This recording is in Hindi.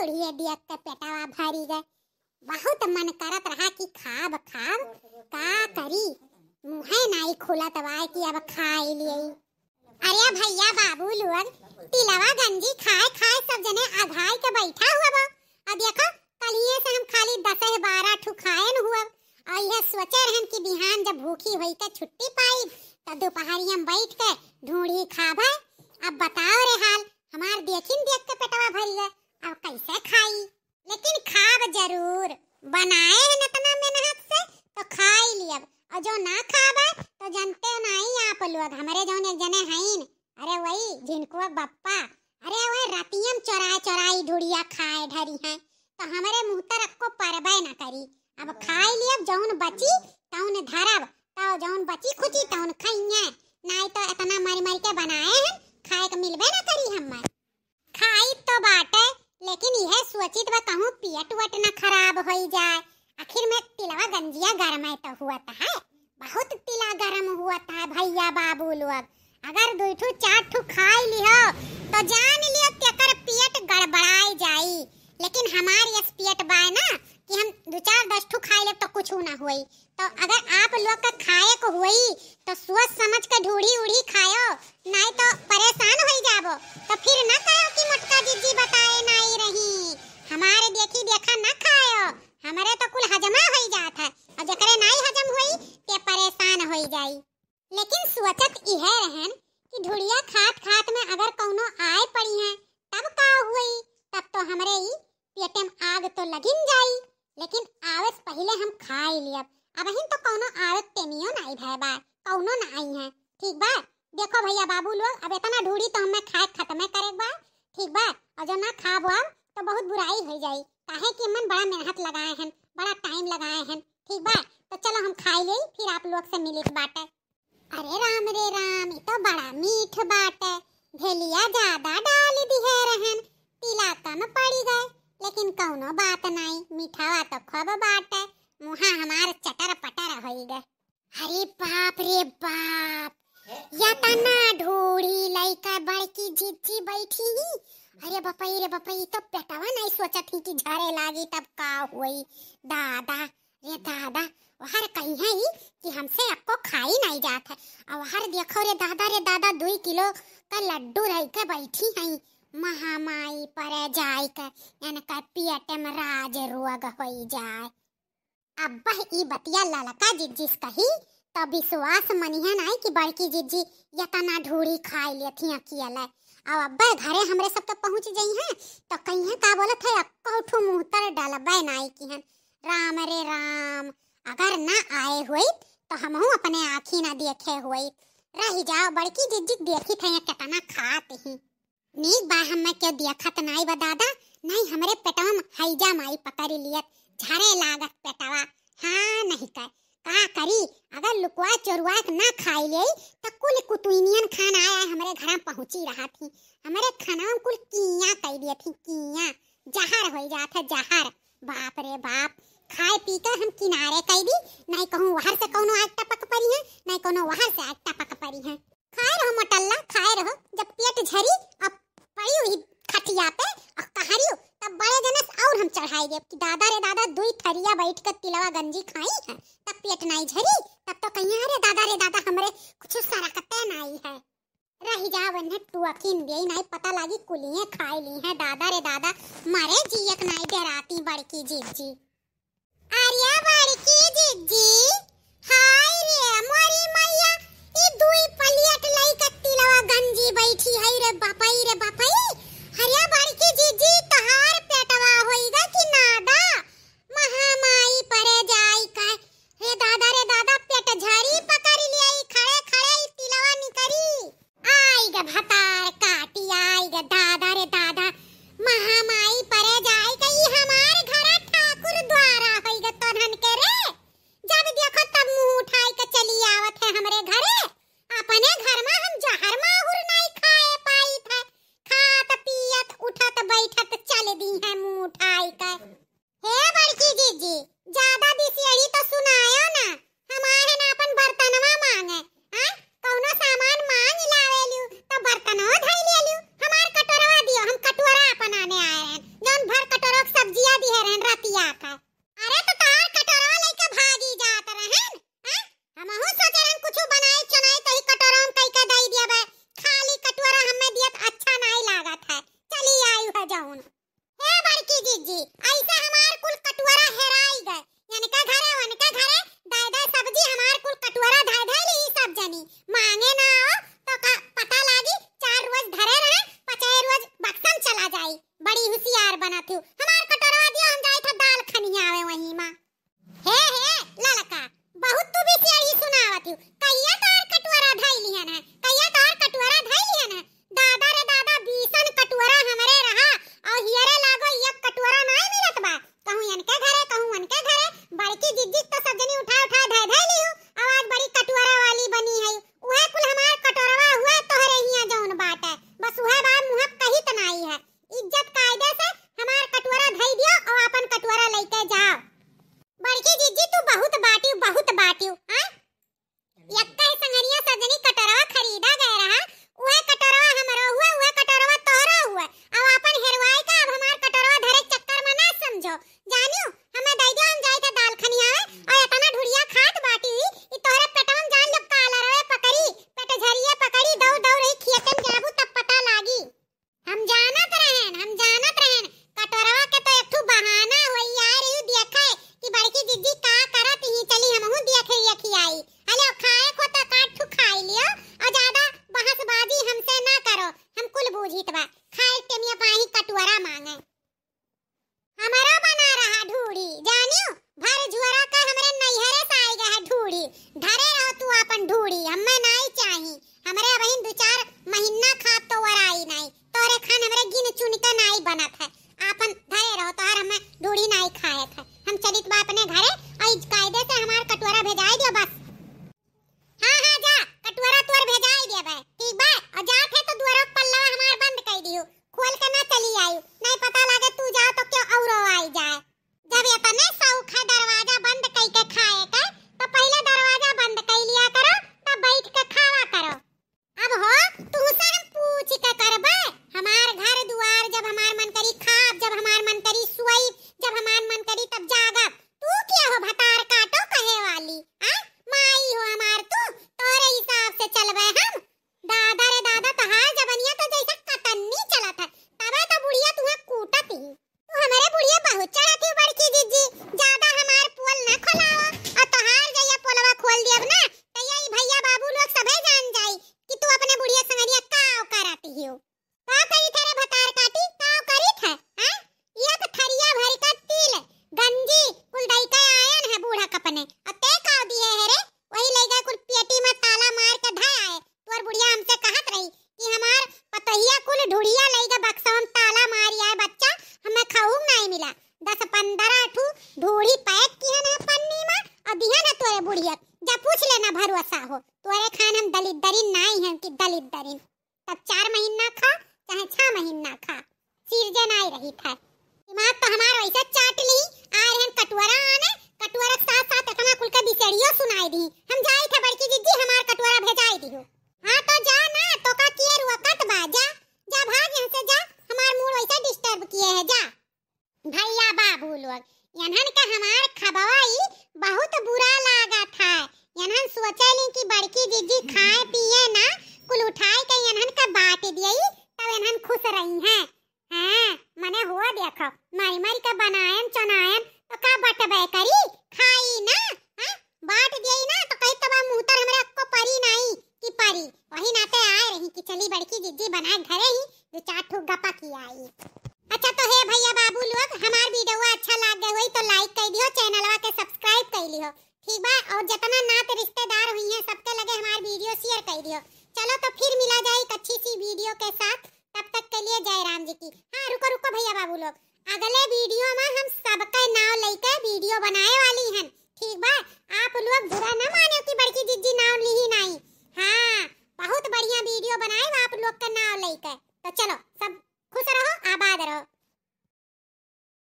उड़िए देख के पेटवा भरी गए। बहुत मन करत रहा कि खाब खाब, का करी। मुहे नहीं खुलत बा कि अब खाई लिए अरे भैया बाबू लोग, तिलवा गंजी खाए खाए सब जने आघाई के बैठा हुआ बा। अब देखो, कलिए से हम खाली दस बारह ठू खाए न हुआ। और यह सोचे रहन कि बिहान जब भूखी हुई तो छुट्टी पाई तो दोपहरी हम बैठ के ढूंढी खाबा। अब बताओ रे हाल, हमार देखिन देख के पेटवा भर गए। अब कैसे खाई? लेकिन खाब ज़रूर। बनाए हैं इतना मेहनत से तो खाई लियब और जो ना खाबा तो जानते नहीं आप लोग। हमारे जो एक जने हैं, अरे वही, जिनको बप्पा। अरे वही, रतियम चोराए चोराई ढुड़िया खाए ढरी हैं। तो हमारे मुँह तर को परबे ना करी। अब खाई लियब जौन बची, तौन धरब। तो जौन बची खुची, तौन खाइए नहीं तो इतना मरी मरी के बनाए हैं खाए के मिलबे ना करी हमार खाई तो बाटे लेकिन यह सोचित बा कहूँ, पियट वट न खराब हो जाए। आखिर में तिलवा गंजिया गरम है तो हुआ था है। बहुत तिला गरम हुआ है भैया बाबू लोग। अगर दो ठू चार ठू खाई लियो तो जान लियो तेकर पियट गड़बड़ाई जाई। लेकिन हमार यस पियट बाय ना, कि हम दो चार दस ठू खाई ले तो कुछ ना हुई। तो अगर आप लोग का खाए को हुई तो सोच समझ के ढूढ़ी उड़ी खायो नहीं तो परेशान हो जाबो। तो फिर ना कहो कि मोटका जीजी बताए नहीं रही हमारे देखी देखा ना खायो हमारे तो कुल हजमा हो जात है और जकरे नहीं हजम हुई ते परेशान हो जाई लेकिन सोचत इह रहन कि ढुड़िया खात खात में अगर कौनो आए पड़ी है तब का हुई तब तो हमरे ही पेटे में आग तो लगिन जाई। लेकिन आवस पहले हम खाई लियब। अब हिन तो कौनो आवत तेनियो नहीं भय बा कौनो ना आई है। ठीक बा देखो भैया बाबू लोग, अब इतना ढूढ़ी तो हमें खाए खत्म करे बा ठीक बा और जो ना खाबो तो बहुत बुराई हो जाई। काहे कि मन बड़ा मेहनत लगाए हैं, बड़ा टाइम लगाए हैं। ठीक बा तो चलो हम खाई ले फिर आप लोग से मिले बाटे। अरे राम रे राम ये तो बड़ा मीठ बाटे। भेलिया ज़्यादा डाल दी है रहन तिला कम पड़ी गए। लेकिन कौनो बात नहीं मीठावा तो खूब बाटे मुहा हमार चटर पटर हो गए। अरे बाप रे बाप! या तना ढोड़ी लइका बड़की जिज्जी बैठी ही। अरे बपई रे बपई तो पेटवा नहीं सोचत ही कि झरे लागी तब का हुई। दादा, रे दादा वहर कही है ही कि हमसे आपको खाई नहीं जात है। और वहर देखो रे दादा रे दादा दो किलो का लड्डू रह के बैठी है। जाय के इनका पेट में राज रोग हो जाए अब्बा, ई बतिया ललका जिज्जिस कही तो विश्वास मनिया नहीं कि बड़की जिज्जी यतना ढूढ़ी खाई लेती अकेले अब अब्बा, घरे हमरे सब तो पहुँच गई हैं तो कहीं का बोलत है, अक्को मुँह तर डालबे नहीं की हैं। राम रे राम, अगर ना आए हुई तो हम अपने आँखी ना देखे हुई रही जाओ, बड़की जिज्जी देखी थे कितना खात ही। नीक बा हमें क्यों देखत नहीं बा दादा। नहीं, हमरे पेटवा में हैजा माई पकड़ लियत। झरे लागत पेटवा। हाँ नहीं कर का करी? अगर लुकवा चोरवा के ना खाई ले तो कुल कुतुइनियन खाना आया हमारे घर में पहुँची रहा थी हमारे खाना में कुल किया कह दिए थी किया। जहर हो जाता जहर। बाप रे बाप। खाए पी कर हम किनारे कह दी। नहीं कहूँ वहर से कौनो आग टपक पड़ी है, नहीं कोनो वहर से आग टपक पड़ी है। खाए रहो, मटल्ला, खाए रहो। जब पेट झरी अब पड़ी हुई खटिया पे और कहरियो तब बड़े जनस और हम चढ़ाई देव कि दादा रे दादा दुई थरिया बैठ कर तिलवा गंजी खाई है तब पेट नहीं झरी तब तो कहीं अरे दादा रे दादा हमरे कुछ सरकते नहीं है रही जा अखिन बे नाई पता लगी कुलिए खाई ली है। दादा रे दादा, मारे जियक नहीं डराती बड़की जिज्जी आर्या बड़की जिज्जी हाय रे, मोरी मैया ई दुई पलियट लई के लवा गंजी बैठी है रे बापई रे बापई। बड़ी होशियार बना हूँ। हमार कटोरवा दियो, हम जाई था दाल खनिया आवे वही मा। हे हे, ललका, बहुत तू भी सियारी सुनावत हूँ। कहिया तार कटोरा धाई लिया ना रहित बा के मिया पाही कटुआरा मांगे हमारा बना रहा ढूढ़ी जानियो भर जुआरा का हमरे नैहरे से आई गए ढूढ़ी धरे रहो तू अपन ढूढ़ी हम्मे नहीं चाही हमरे अब दो चार महीना खा तो वराई नहीं तोरे खान हमरे गिन चुन के नहीं बनत है अपन धरे रहो तो हर हमें ढूढ़ी नहीं खाए थे हम चलित बा अपने घरे चलबे हैं? हाँ? की चली बड़की जिद्दी बना घरे ही दो चार ठो गपा किया आई। अच्छा तो हे भैया बाबू लोग, हमार वीडियो अच्छा लाग गए होई तो लाइक कर दियो चैनलवा के सब्सक्राइब कर लियो ठीक बा? और जितना नाते रिश्तेदार हुई है, सबके लगे हमार वीडियो शेयर कर दियो चलो तो फिर मिला जाए एक अच्छी सी वीडियो के साथ। तब तक के लिए जय राम जी की। हाँ रुको रुको भैया बाबू लोग।